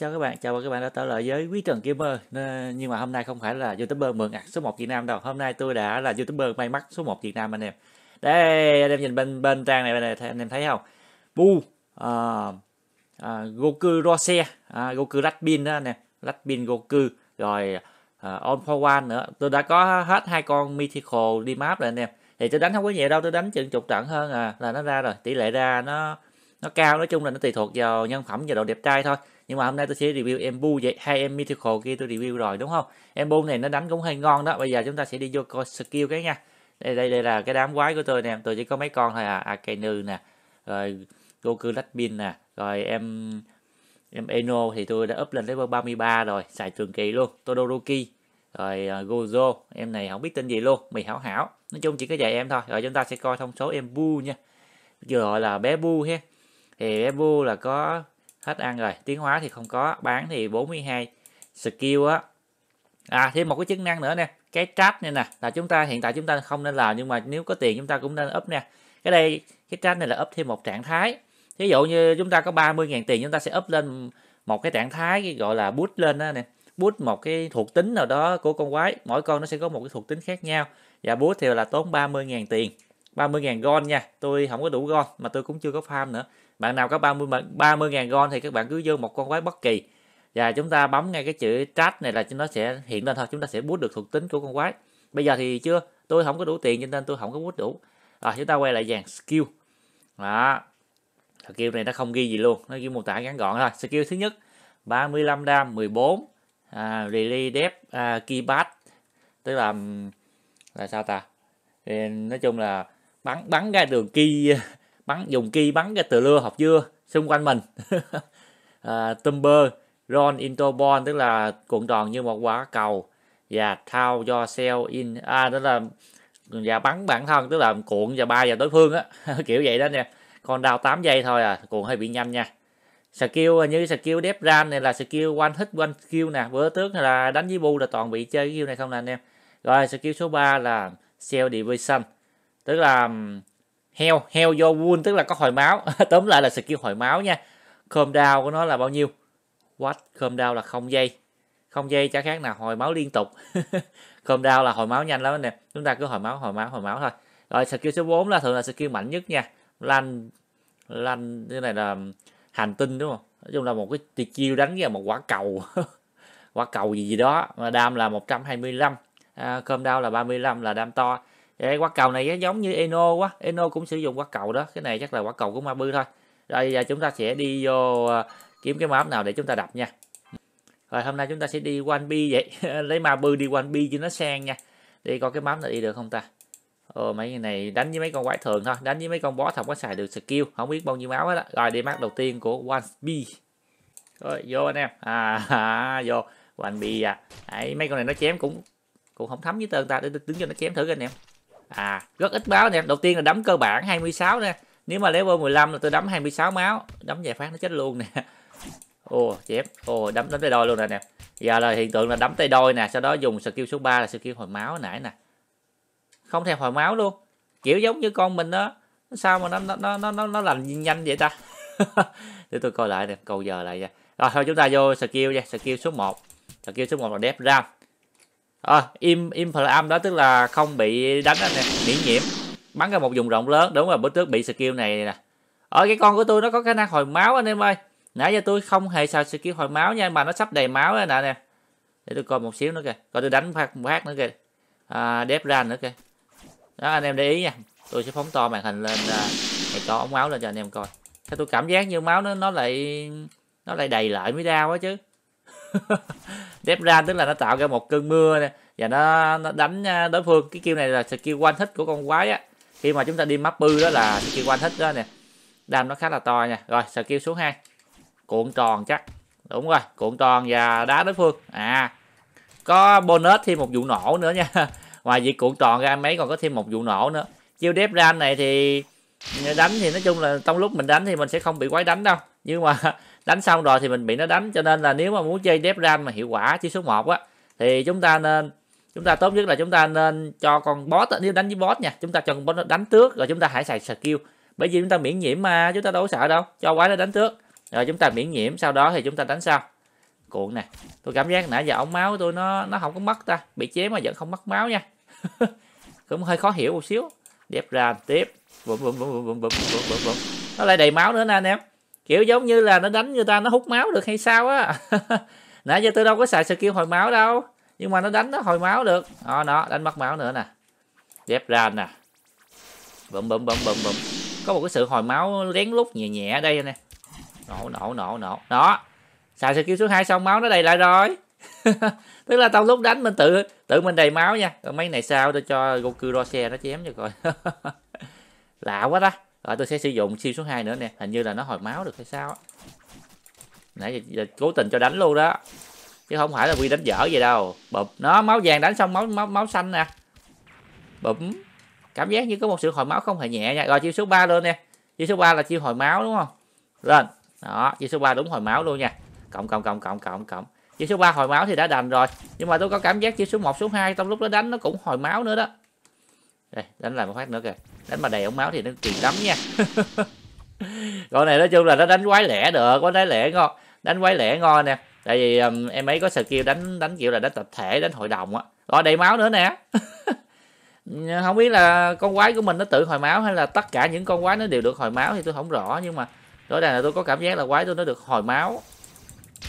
chào các bạn, chào các bạn đã trở lại với Quý Trần Gamer Nhưng mà hôm nay không phải là YouTuber mượn ạc số 1 Việt Nam đâu. Hôm nay tôi đã là YouTuber may mắn số 1 Việt Nam anh em. Đây, anh em nhìn bên bên trang này, bên này anh em thấy không? Bu à, à, Goku Rose à, Goku Ratbin đó anh em. Ratbin Goku. Rồi à, On for One nữa. Tôi đã có hết hai con Mythical đi map rồi anh em. Thì tôi đánh không có nhiều đâu, tôi đánh chừng chục trận hơn à Là nó ra rồi, tỷ lệ ra nó nó cao nói chung là nó tùy thuộc vào nhân phẩm và độ đẹp trai thôi. Nhưng mà hôm nay tôi sẽ review em bu vậy. Hai em mythical kia tôi review rồi đúng không? Em bu này nó đánh cũng hơi ngon đó. Bây giờ chúng ta sẽ đi vô coi skill cái nha. Đây đây đây là cái đám quái của tôi nè. Tôi chỉ có mấy con thôi à. Akainu nè rồi Goku Blackpink nè rồi em em Eno thì tôi đã up lên level 33 rồi. Xài trường kỳ luôn. Todoroki rồi à, uh, Gozo em này không biết tên gì luôn. Mì hảo hảo. Nói chung chỉ có vài em thôi. Rồi chúng ta sẽ coi thông số em Bu nha. Vừa gọi là bé Bu ha thì bé Bu là có hết ăn rồi. Tiến hóa thì không có, bán thì 42 skill á. À thêm một cái chức năng nữa nè. Cái trap này nè, là chúng ta, hiện tại chúng ta không nên làm, nhưng mà nếu có tiền chúng ta cũng nên up nè. Cái đây, cái trap này là up thêm một trạng thái. Ví dụ như chúng ta có 30.000 tiền, chúng ta sẽ up lên một cái trạng thái gọi là boost lên đó nè. Boost một cái thuộc tính nào đó của con quái. Mỗi con nó sẽ có một cái thuộc tính khác nhau. Và boost thì là tốn 30.000 tiền. 30.000 gon nha. Tôi không có đủ gon mà tôi cũng chưa có farm nữa bạn nào có 30 30 ngàn gon thì các bạn cứ vô một con quái bất kỳ. Và chúng ta bấm ngay cái chữ chat này là nó sẽ hiện lên thôi chúng ta sẽ bút được thuộc tính của con quái. Bây giờ thì chưa tôi không có đủ tiền cho nên tôi không có bút đủ. Rồi chúng ta quay lại dàn skill. Đó. Skill này nó không ghi gì luôn nó ghi mô tả ngắn gọn thôi. Skill thứ nhất 35 đam 14 à, release depth à, keypad tức là là sao ta? Thì nói chung là bắn bắn ra đường ki bắn dùng ki bắn cái từ lưa học dưa xung quanh mình. À, tumber run into ball tức là cuộn tròn như một quả cầu. Và thao do cell in à đó là và bắn bản thân tức là cuộn và bay vào đối phương á. Kiểu vậy đó nè còn đào 8 giây thôi à cuộn hơi bị nhanh nha. Skill như skill dép ran này là skill one hit one skill nè. Bữa trước là đánh với bu là toàn bị chơi cái skill này không nè anh em. Rồi skill số 3 là cell division. Tức là heo heo do wound tức là có hồi máu. Tóm lại là skill hồi máu nha. Calm down của nó là bao nhiêu? What? Calm down là không giây không giây chả khác nào hồi máu liên tục. Calm down là hồi máu nhanh lắm nè chúng ta cứ hồi máu hồi máu hồi máu thôi. Rồi skill số 4 là thường là skill mạnh nhất nha. Lan lan như này là hành tinh đúng không? Nói chung là một cái chiêu đánh vào một quả cầu. Quả cầu gì gì đó. Mà đam là 125 à, calm down là 35 là đam to. Vậy quả cầu này giống như Eno quá. Eno cũng sử dụng quả cầu đó. Cái này chắc là quả cầu của Mabu thôi. Rồi giờ chúng ta sẽ đi vô ờ, kiếm cái map nào để chúng ta đập nha. Rồi hôm nay chúng ta sẽ đi quanh bi vậy. Lấy Mabu đi quanh bi cho nó sang nha. Đi coi cái map này đi được không ta? Ồ, mấy cái này đánh với mấy con quái thường thôi. Đánh với mấy con boss không có xài được skill. Không biết bao nhiêu máu hết rồi đi map đầu tiên của One bi rồi vô anh em. À, à vô One bi à. Đấy, mấy con này nó chém cũng cũng không thấm với tơn ta. Để đứng cho nó chém thử anh em à rất ít máu nè. Đầu tiên là đấm cơ bản 26 nè. Nếu mà level 15 là tôi đấm 26 máu. Đấm vài phát nó chết luôn nè. Ồ, chép. Ồ, đấm đấm tay đôi luôn nè nè. Giờ là hiện tượng là đấm tay đôi nè, sau đó dùng skill số 3 là skill hồi máu nãy nè. Không theo hồi máu luôn. Kiểu giống như con mình đó. Sao mà nó nó nó nó nó làm nhanh vậy ta? Để tôi coi lại nè. Cầu giờ lại nha rồi, thôi, chúng ta vô skill nha. Skill số 1 skill số 1 là đẹp ram à, im im âm đó tức là không bị đánh anh nè miễn nhiễm. Bắn ra một vùng rộng lớn đúng rồi bữa trước bị skill này nè. Ở cái con của tôi nó có khả năng hồi máu anh em ơi. Nãy giờ tôi không hề xài skill hồi máu nha mà nó sắp đầy máu nè nè. Để tôi coi một xíu nữa kìa. Coi tôi đánh phát một phát nữa kìa. À, đép ra nữa kìa. Đó anh em để ý nha. Tôi sẽ phóng to màn hình lên à, to có ống máu lên cho anh em coi. Sao tôi cảm giác như máu nó nó lại nó lại đầy lại mới đau quá chứ. đép ra tức là nó tạo ra một cơn mưa nè và nó, nó đánh à, đối phương. Cái kêu này là skill one hit của con quái á. Khi mà chúng ta đi map bư đó là skill one hit đó nè. Đam nó khá là to nha. Rồi skill số 2 cuộn tròn chắc. Đúng rồi cuộn tròn và đá đối phương. À có bonus thêm một vụ nổ nữa nha. Ngoài việc cuộn tròn ra mấy còn có thêm một vụ nổ nữa. Chiêu đép ram này thì đánh thì nói chung là trong lúc mình đánh thì mình sẽ không bị quái đánh đâu. Nhưng mà đánh xong rồi thì mình bị nó đánh, cho nên là nếu mà muốn chơi dép ran mà hiệu quả chỉ số 1 á, thì chúng ta nên, chúng ta tốt nhất là chúng ta nên cho con boss nếu đánh với boss nha, chúng ta cho con boss nó đánh trước, rồi chúng ta hãy xài skill. Bởi vì chúng ta miễn nhiễm mà, chúng ta đâu có sợ đâu, cho quái nó đánh trước. Rồi chúng ta miễn nhiễm, sau đó thì chúng ta đánh sau. Cuộn nè, tôi cảm giác nãy giờ ống máu tôi nó nó không có mất ta, bị chém mà vẫn không mất máu nha. Cũng hơi khó hiểu một xíu. Dép ra tiếp. Bụm bụm bụm bụm bụm bụm bụm bụm. Nó lại đầy máu nữa nè anh em kiểu giống như là nó đánh người ta, nó hút máu được hay sao á. Nãy giờ tôi đâu có xài skill hồi máu đâu, nhưng mà nó đánh nó hồi máu được. Đó nó đánh mất máu nữa nè. Dép ra nè. Bụm bụm bụm bụm bụm. Có một cái sự hồi máu lén lút nhẹ nhẹ ở đây nè. Nổ nổ nổ nổ. Đó, xài skill số 2 xong máu nó đầy lại rồi. Tức là tao lúc đánh mình tự tự mình đầy máu nha. Mấy này sao tôi cho Goku Rose nó chém cho coi. Lạ quá ta rồi tôi sẽ sử dụng siêu số 2 nữa nè. Hình như là nó hồi máu được hay sao á. Nãy giờ, giờ cố tình cho đánh luôn đó. Chứ không phải là quy đánh dở gì đâu. Bụp nó máu vàng đánh xong máu máu máu xanh nè. Bụm cảm giác như có một sự hồi máu không hề nhẹ nha. Rồi chiêu số 3 luôn nè. Chiêu số 3 là chiêu hồi máu đúng không? Lên. Đó chiêu số 3 đúng hồi máu luôn nha. Cộng cộng cộng cộng cộng cộng. Chiêu số 3 hồi máu thì đã đành rồi. Nhưng mà tôi có cảm giác chiêu số 1 số 2 trong lúc nó đánh nó cũng hồi máu nữa đó đây đánh lại một phát nữa kìa. Đánh mà đầy ống máu thì nó kỳ lắm nha. Con này nói chung là nó đánh quái lẻ được có đánh lẻ ngon. Đánh quái lẻ ngon nè. Tại vì um, em ấy có skill đánh đánh kiểu là đánh tập thể đánh hội đồng á. Rồi đầy máu nữa nè. Không biết là con quái của mình nó tự hồi máu hay là tất cả những con quái nó đều được hồi máu thì tôi không rõ nhưng mà rõ ràng là tôi có cảm giác là quái tôi nó được hồi máu.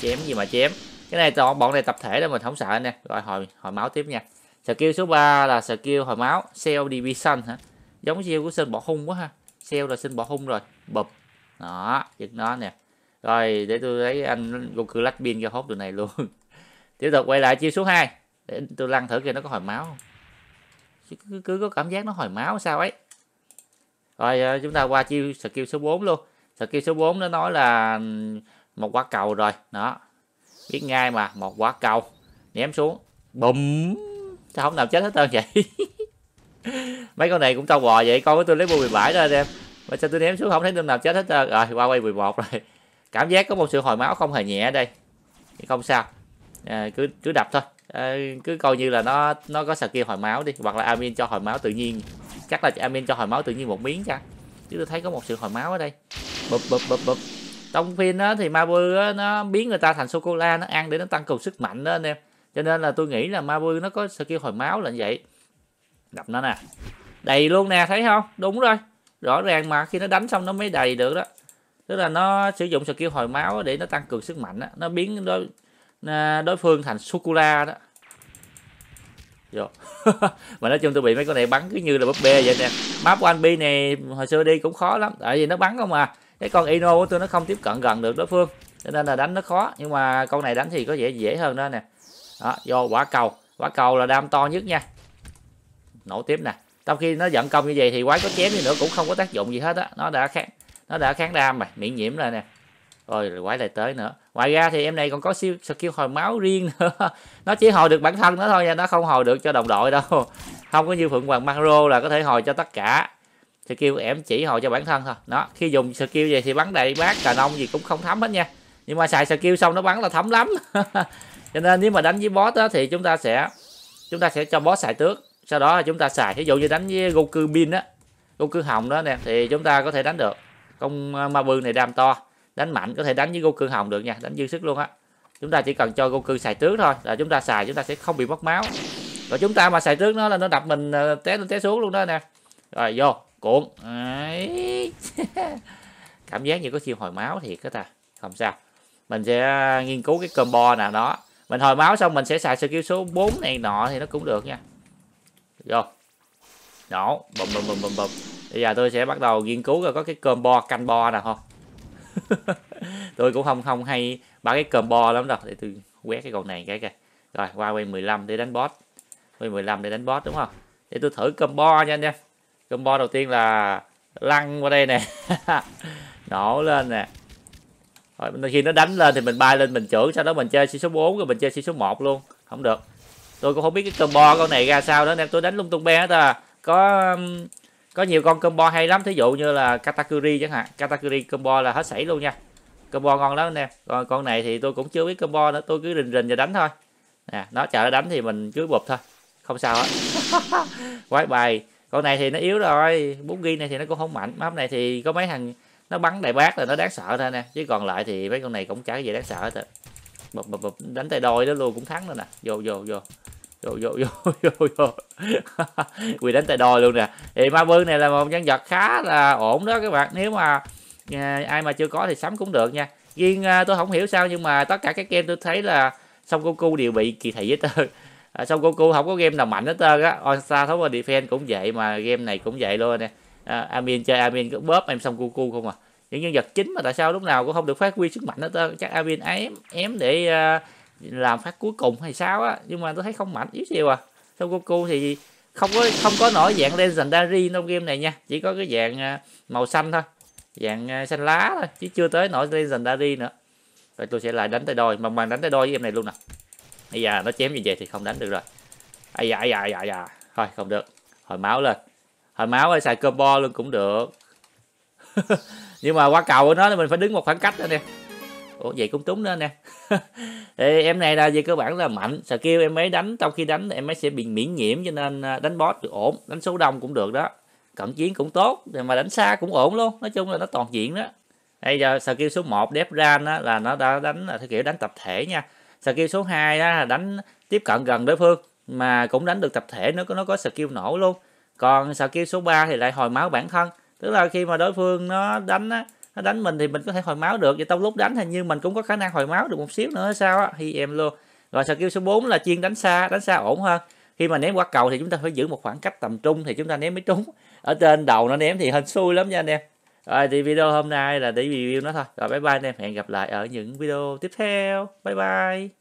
Chém gì mà chém. Cái này bọn này tập thể đó mình không sợ nè. Rồi hồi hồi máu tiếp nha skill số 3 là skill hồi máu cell division hả? Giống siêu của sinh bỏ hung quá ha. Cell là sinh bỏ hung rồi bụp. Đó giật nó nè. Rồi để tôi lấy anh Goku lách pin cho hốt tụi này luôn. Tiếp tục quay lại chiêu số 2 để tôi lăn thử kia nó có hồi máu không. Cứ, cứ có cảm giác nó hồi máu sao ấy. Rồi ờ, chúng ta qua chiêu skill số 4 luôn. Skill số 4 nó nói là một quả cầu rồi. Đó. Biết ngay mà một quả cầu. Ném xuống. Bùm sao không nào chết hết trơn vậy? Mấy con này cũng tao bò vậy con của tôi lấy bùi 17 đó anh em. Mà sao tôi ném xuống không thấy tôi nào chết hết trơn rồi qua quay 11 rồi. Cảm giác có một sự hồi máu không hề nhẹ ở đây. Không sao. À, cứ cứ đập thôi. À, cứ coi như là nó nó có skill hồi máu đi hoặc là amin cho hồi máu tự nhiên. Chắc là amin cho hồi máu tự nhiên một miếng chăng? Chứ tôi thấy có một sự hồi máu ở đây. Bụp bụp bụp bụp. Trong phim đó thì ma nó biến người ta thành sô cô la nó ăn để nó tăng cường sức mạnh đó anh em cho nên là tôi nghĩ là ma nó có skill hồi máu là như vậy. Đập nó nè. Đầy luôn nè, thấy không? Đúng rồi. Rõ ràng mà, khi nó đánh xong nó mới đầy được đó. Tức là nó sử dụng skill hồi máu để nó tăng cường sức mạnh đó. nó biến đối à, đối phương thành sukula đó. Vô. mà nói chung tôi bị mấy con này bắn cứ như là búp bê vậy nè. Map one b này hồi xưa đi cũng khó lắm. Tại vì nó bắn không à. Cái con ino của tôi nó không tiếp cận gần được đối phương. Cho nên là đánh nó khó. Nhưng mà con này đánh thì có vẻ dễ hơn đó nè đó vô quả cầu. Quả cầu là đam to nhất nha. Nổ tiếp nè. Sau khi nó giận công như vậy thì quái có chém đi nữa cũng không có tác dụng gì hết á. Nó đã kháng nó đã kháng đam rồi, miễn nhiễm rồi nè. Rồi quái lại tới nữa. Ngoài ra thì em này còn có siêu skill hồi máu riêng nữa. Nó chỉ hồi được bản thân nó thôi nha nó không hồi được cho đồng đội đâu. Không có như phượng hoàng macro là có thể hồi cho tất cả. Skill em chỉ hồi cho bản thân thôi. Đó khi dùng skill vậy thì bắn đầy bác cà nông gì cũng không thấm hết nha. Nhưng mà xài skill xong nó bắn là thấm lắm. cho nên nếu mà đánh với boss đó, thì chúng ta sẽ chúng ta sẽ cho boss xài trước sau đó là chúng ta xài ví dụ như đánh với Goku pin á Goku hồng đó nè thì chúng ta có thể đánh được. Con ờ, ma bư này đam to đánh mạnh có thể đánh với Goku hồng được nha đánh dư sức luôn á. Chúng ta chỉ cần cho Goku xài trước thôi là chúng ta xài chúng ta sẽ không bị mất máu. Rồi chúng ta mà xài trước nó là nó đập mình ờ, té lên té xuống luôn đó nè. Rồi vô cuộn. Cảm giác như có siêu hồi máu thiệt đó ta. Không sao. Mình sẽ nghiên cứu cái combo nào đó mình hồi máu xong mình sẽ xài skill số 4 này nọ thì nó cũng được nha. Vô nổ bùm bùm bùm bùm bùm. Bây giờ tôi sẽ bắt đầu nghiên cứu rồi có cái combo canh bo nào không. Tôi cũng không không hay ba cái combo lắm đâu. Để tôi quét cái con này cái kìa rồi, qua quay 15 để đánh boss. Quay 15 để đánh boss, đúng không? Để tôi thử combo nha anh em. Combo đầu tiên là lăn qua đây nè. Nổ lên nè rồi khi nó đánh lên thì mình bay lên, mình trưởng sau đó mình chơi số 4 rồi mình chơi số 1 luôn. Không được. Tôi cũng không biết cái combo con này ra sao đó nên tôi đánh lung tung be hết à. Có có nhiều con combo hay lắm, thí dụ như là katakuri chẳng hạn. Katakuri combo là hết sảy luôn nha. Combo ngon lắm anh em còn con này thì tôi cũng chưa biết combo nữa, tôi cứ rình rình và đánh thôi. Nè, nó chờ nó đánh thì mình cứ bụp thôi. Không sao hết. Quái bài. Con này thì nó yếu rồi. Bốn ghi này thì nó cũng không mạnh. Map này thì có mấy thằng nó bắn đại bác là nó đáng sợ thôi nè. Chứ còn lại thì mấy con này cũng chả gì đáng sợ hết bập, bập, bập, đánh tay đôi đó luôn cũng thắng nữa nè. Vô vô vô. Vô vô vô vô vô quỳ đánh tay đôi luôn nè. Thì ma bư này là một nhân vật khá là ổn đó các bạn. Nếu mà à, ai mà chưa có thì sắm cũng được nha. Riêng à, tôi không hiểu sao nhưng mà tất cả các game tôi thấy là song Goku đều bị kỳ thị hết trơn. À, song Goku không có game nào mạnh hết trơn á. On Star Tower Defense cũng vậy mà game này cũng vậy luôn nè à, Amin chơi Amin cứ bóp em xong cu cu không à. Những nhân vật chính mà tại sao lúc nào cũng không được phát huy sức mạnh hết chắc Amin ém ém để uh, làm phát cuối cùng hay sao á. Nhưng mà tôi thấy không mạnh yếu xíu à. Cu cu thì không có không có nổi dạng legendary trong game này nha. Chỉ có cái dạng uh, màu xanh thôi. Dạng uh, xanh lá thôi chứ chưa tới nổi legendary nữa. Rồi tôi sẽ lại đánh tay đôi mà bằng đánh tay đôi với em này luôn nè. Bây giờ nó chém như vậy thì không đánh được rồi. Ai da ai da ai da. Thôi không được. Hồi máu lên hồi máu hay xài combo luôn cũng được. Nhưng mà qua cầu của nó thì mình phải đứng một khoảng cách đó nè. Ủa vậy cũng túng đó nè. Thì em này là về cơ bản là mạnh. Skill em ấy đánh trong khi đánh em ấy sẽ bị miễn nhiễm cho nên à, đánh boss được ổn đánh số đông cũng được đó. Cận chiến cũng tốt mà đánh xa cũng ổn luôn. Nói chung là nó toàn diện đó. Bây giờ skill số 1 đép ra á, là nó đã đánh là theo kiểu đánh tập thể nha. Skill số 2 á, là đánh tiếp cận gần đối phương mà cũng đánh được tập thể nó có nó có skill nổ luôn còn skill số 3 thì lại hồi máu bản thân? Tức là khi mà đối phương nó đánh á, nó đánh mình thì mình có thể hồi máu được vậy trong lúc đánh thì như mình cũng có khả năng hồi máu được một xíu nữa sao á thì em luôn. Rồi skill số 4 là chuyên đánh xa đánh xa ổn hơn? Khi mà ném qua cầu thì chúng ta phải giữ một khoảng cách tầm trung thì chúng ta ném mới trúng. Ở trên đầu nó ném thì hình xui lắm nha anh em. Rồi thì video hôm nay là để review nó thôi. Rồi bye bye anh em hẹn gặp lại ở những video tiếp theo. Bye bye.